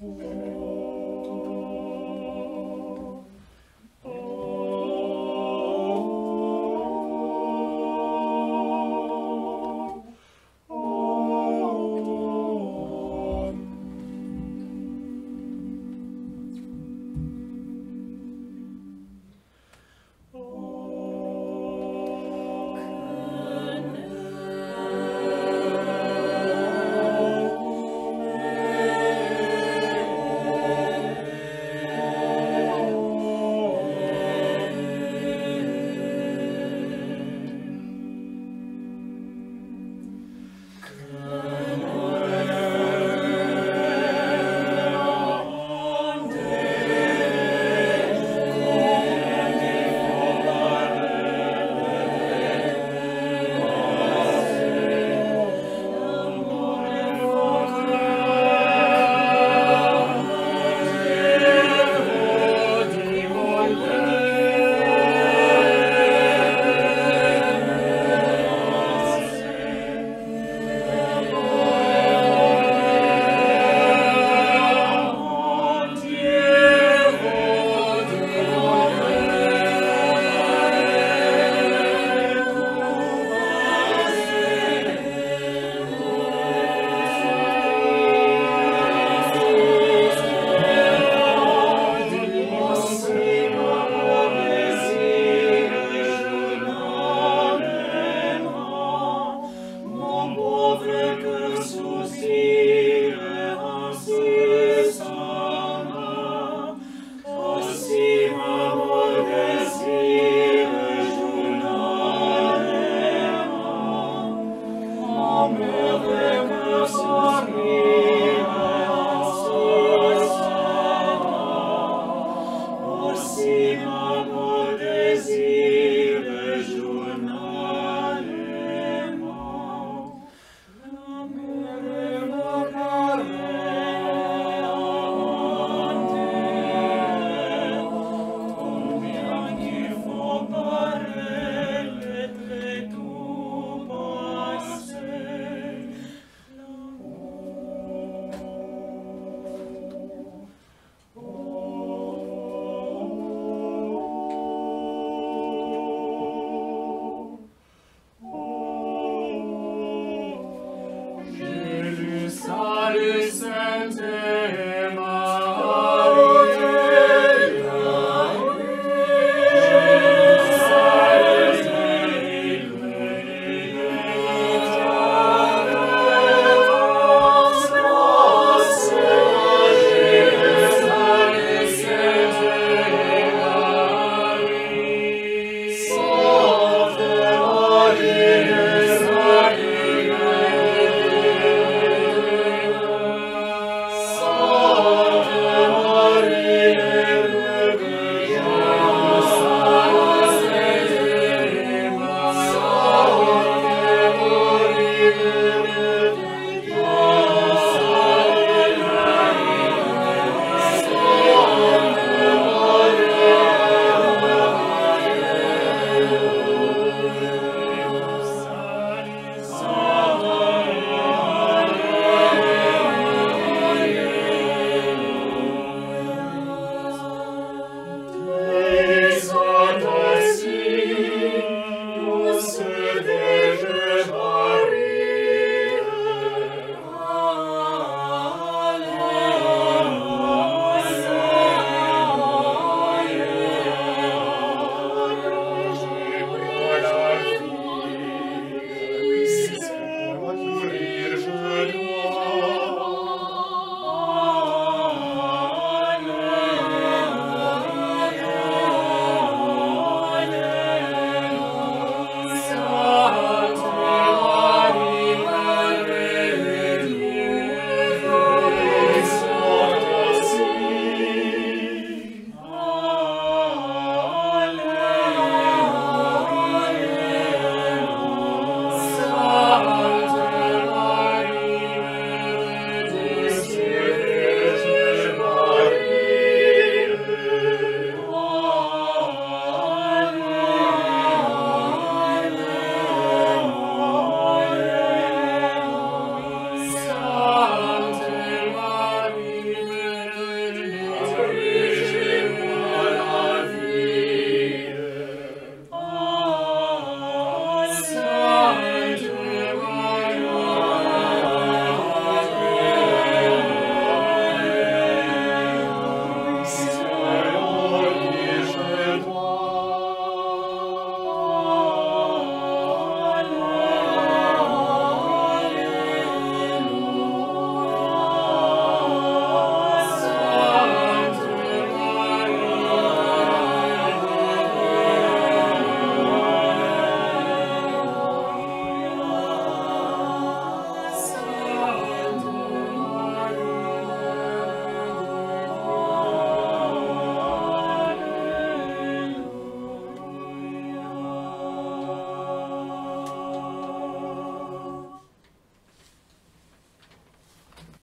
Jésus,